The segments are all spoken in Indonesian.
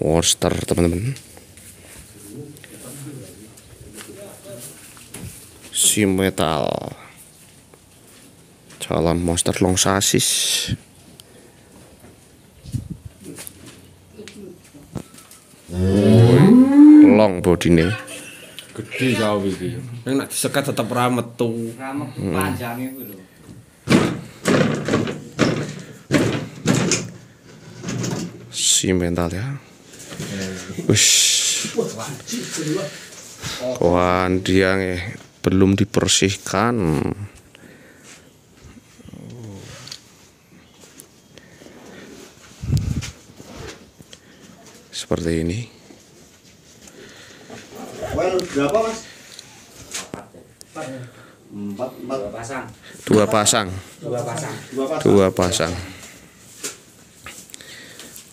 monster teman-teman. Si metal. Calon monster long sasis long bodine Gede jauh iki. Nek nak disekat tetep ra metu. Ramek panjangnya itu lho. si mental ya Ush. Wah, dia eh, belum dibersihkan. Seperti ini. Well, berapa mas? Empat, empat, Dua pasang. Dua pasang, Dua pasang. dua pasang. dua pasang.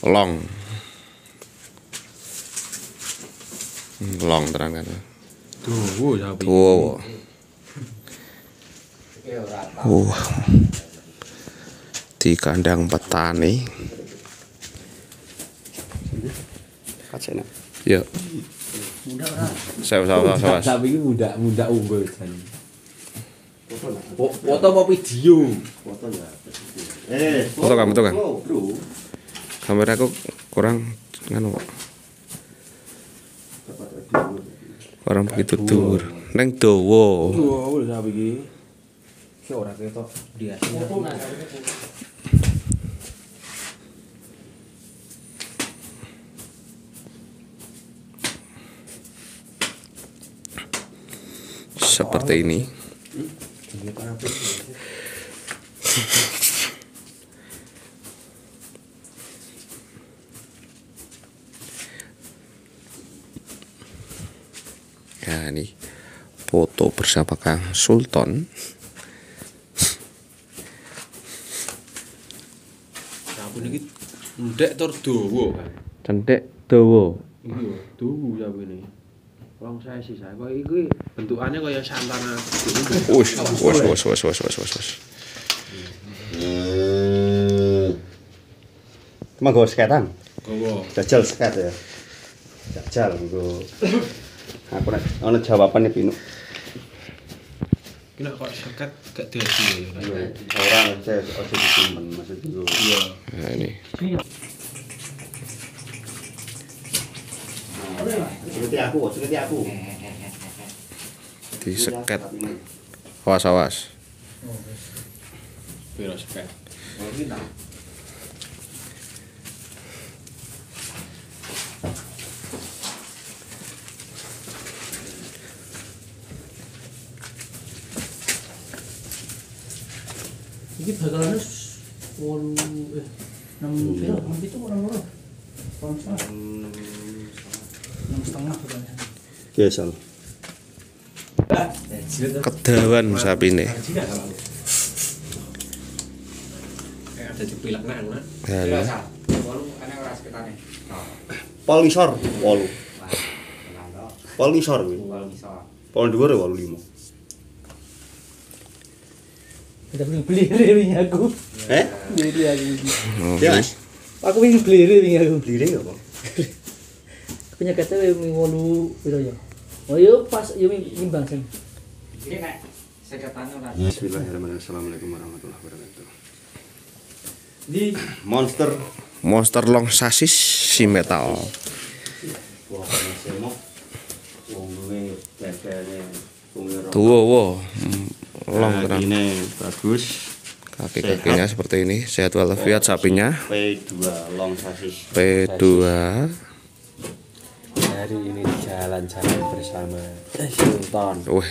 Long. Long terang kan. Tuh, jauh iki. Wow. Ora. Uh. Di kandang petani. Kacena. Ya. Saya saya saya. Tapi iki muda muda unggul jan. Foto apa video? Foto ya. Eh, Foto kamu, foto kamu. Kamera aku kurang nganu kok. Kurang begitu dur. Neng dowo. Tuh, udah jauh iki. Ki ora ketok dia. Seperti ini. Ya ini foto bersama Kang Sultan. Sabun iki ndek tur dawa kan. Cendek dowo. Iya, dawa sabun ini. Wong saya sih saya kok iki bentukannya kaya santana. Wus, wus, wus, wus, wus, wus, wus. Cuma gue. Gowo. Jajal sket ya. Jajal gue. Aku nek ono jawabannya pinu. Kena kok seket gak dadi ya. Orang saya ojo disimpen maksud gue. Iya. Nah ini. Seperti aku, seperti aku. Diseket. Awas, awas. Piro seket. Iki bakalannya walu eh enam iya. kilo, enam itu kurang murah. Kurang setengah. Enam setengah bukannya. Ya sal. Kedawan sapi ini. Eh, ada cepilak nak iya, nak. Ya. Walu ana ora seketane. Oh. Polisor walu. Polisor kuwi. Polisor. Pol dhuwur ya, 85. Udah beli beli aku. Eh? Beli aku. Ya. Aku ingin beli rewi aku. Beli apa? Punya kata yang wolu itu ya. Oh yo pas yo nimbang sen. Bismillahirrahmanirrahim. Assalamualaikum warahmatullahi wabarakatuh. Di monster monster long sasis si metal. Tuh, wow. Long terang. Ini bagus. Kaki-kakinya seperti ini. Sehat walafiat sapinya. P2 long sasis. P2 Hari ini jalan-jalan bersama Sultan. Wah,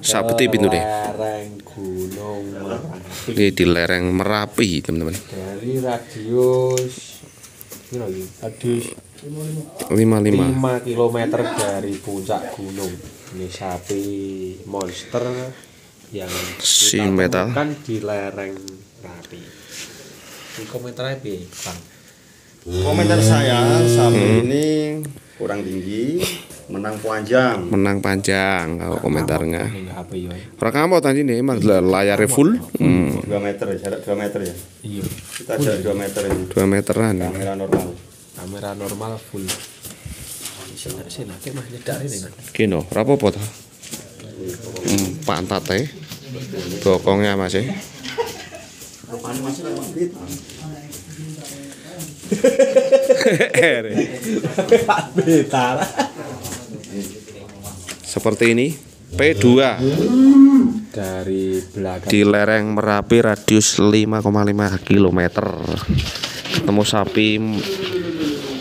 saputi pintu deh. Lereng Gunung Merapi. Ini di lereng Merapi, teman-teman. Dari radius? Radius 55. 5 km dari puncak gunung. Ini sapi monster yang Si metal. temukan di lereng Merapi. Ini komentarnya piye, Bang? Komentar saya sapi ini kurang tinggi, menang panjang. menang panjang kalau komentarnya orang kamu tadi nih emang layarnya full hmm, 2 meter ya, jarak 2 meter ya. Iya. Kita jarak 2 meter ini. 2 meteran ya. Kamera normal. Kamera normal full. Kino, rapopo? Hmm, pantat eh. Bokongnya eh. Masih kita. Seperti ini P2 Dari belakang. di lereng Merapi radius 5,5 km. Ketemu sapi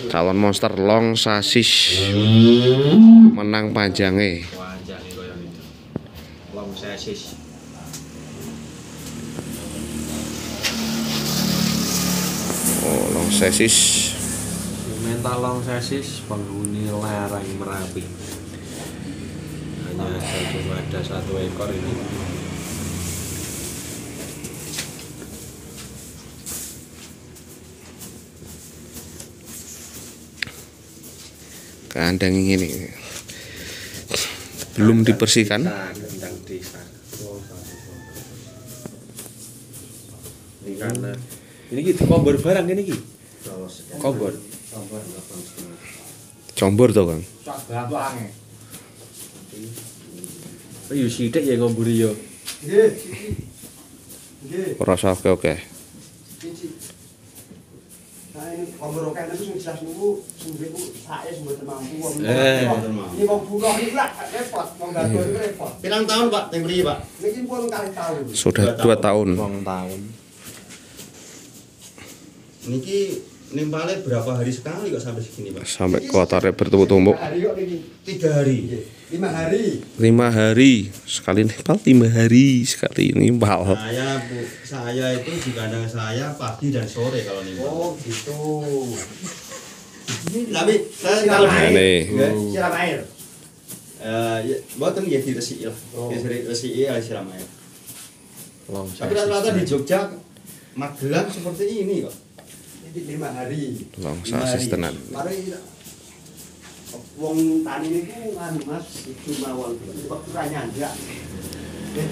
calon monster long sasis menang panjangnya. Panjang ini koyo itu. Long sesis. Oh, long sasis Mental long sesis penghuni lereng Merapi. Hanya cuma ada satu ekor ini. kandang ini belum dibersihkan. Nah, karena ini gitu kombor barang ini ki. Kombor. Combor tuh gampang. Oh, yo sithik ya ngombor yo. Rasa oke-oke. Nah ini kompor oke mampu wong. Eh. Tahun. Sudah Dua 2 tahun. Wong tahun. Niki nimpale berapa hari sekali kok sampai segini Pak? Sampai kotornya bertumpuk-tumpuk. Lima hari kok niki. Tiga hari. Lima hari. lima hari sekali nimpal lima hari sekali nimpal Saya bu, saya itu di kandang saya pagi dan sore kalau nimpal. Oh gitu. Tapi saya Siram kalau air. Ini. Ya, Siram air. Eh, ya, mboten nggih diresiki lah. Oh. Diresiki ya siram air. Tapi rata-rata di Jogja Magelang seperti ini kok. Ini lima hari. long Lima sasis hari. tenan Mari wong tani niku anu Mas itu mawon.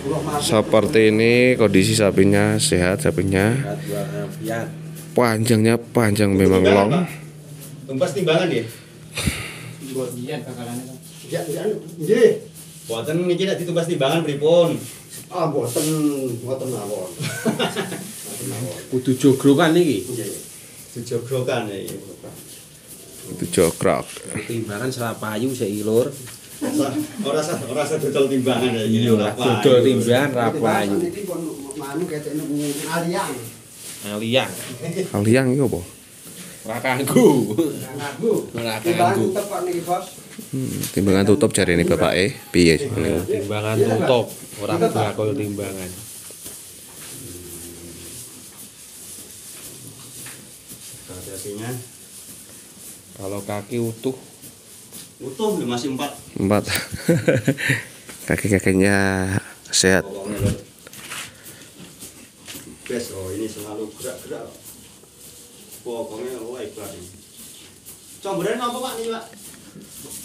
Buruh masuk. seperti ini kondisi sapinya sehat sapinya panjangnya panjang memang long Pak. Tumpes timbangan ya. Kan. Ya, ya, nggih. Buatan niki nek ditumbas timbangan pripun? Ah, boten, boten mawon. Boten. Kudu jogrokan iki. Nggih. Dijogrokan ya. itu jogrok Timbangan serapayu sik lur. Ora sah ora sah dodol timbangan ya. Iya, dodol timbangan rapayu. Manu ketek niku aliang. Aliang. kalian itu apa Ora kanggo. Ora Timbangan kanggo. hmm, timbangan tutup jari ini bapak eh piye Timbangan tutup, ora bakal timbangan. Hati-hatinya Kalau kaki utuh, utuh masih empat empat kaki kakinya sehat pokoknya lho. Bes, oh ini selalu gerak-gerak. Pokoknya oh hebat ini. Comberan apa Pak ini Pak?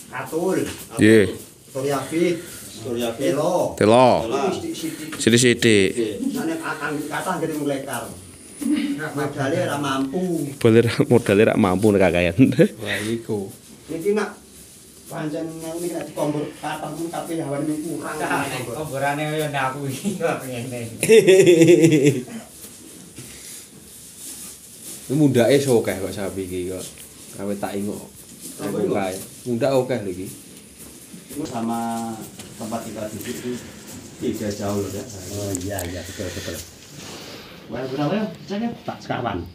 Katul. Iya. Surya Fit. Surya Fit. Elo. telo Telah. Sithik-sithik. sidik sidik Oke. Sane akan kata gede Modalnya ora mampu. boleh modalnya rak mampu nih kakayan wah iku. Niki nak pancen nang niki nek dikombor kapan pun tapi hawan niku kurang. Komborane yo ndak aku iki kok ngene. Ini mundake sokeh kok sapi iki kok. Kawe tak ingok. Aku kae. Mundak oke lho iki. Itu sama tempat kita duduk itu tidak jauh loh ya. Oh iya iya betul betul. Wah, berapa ya? Saya tak sekawan.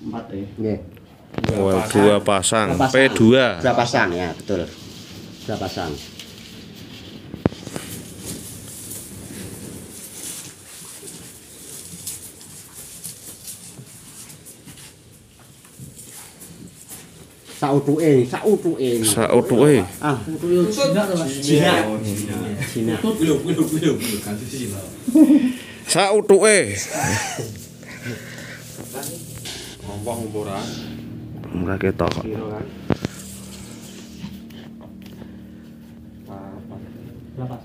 Empat ya. Nggih. Wah, dua pasang P2 Dua pasang ya, betul. Dua pasang. Sautuke, sautuke. sautuke Ah, Cina tuh mas. Cina. Cina. Cina. sautuke Ngomong ora. Muka ketok. kan apa Berapa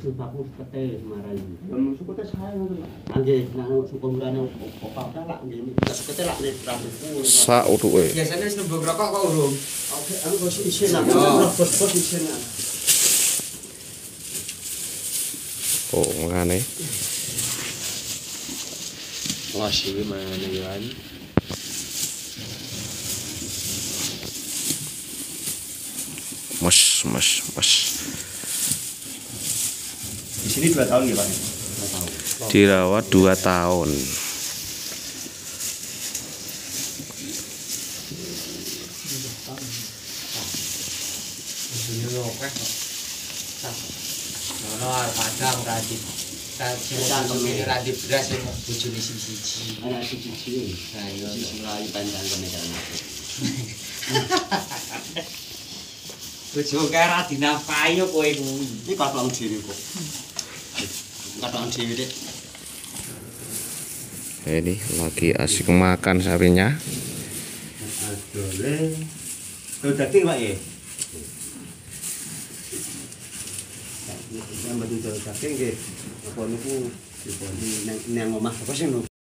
Sumpahku pete marahi. Kamu suka tes saya ngono. Angge nang suku murane opak ta lak nggih. Tak suka te lak nek rambutku. Sak utuke. Biasanya wis nembung rokok kok urung. Oke, aku bos isin aku. Oh. Bos bos isin aku. Oh, ngene. wah sih mana kan Mes, mes, mes. Di sini 2 tahun ya, Pak. Dirawat 2 tahun. Bojo ra kowe kuwi. Katong dhewe kok. Katong dhewe dek. Ini lagi asik makan sapinya. Aduh, le. Tuh daging, Pak ya. Yang betul daging nggih. Apa niku diponi nang omah apa sih?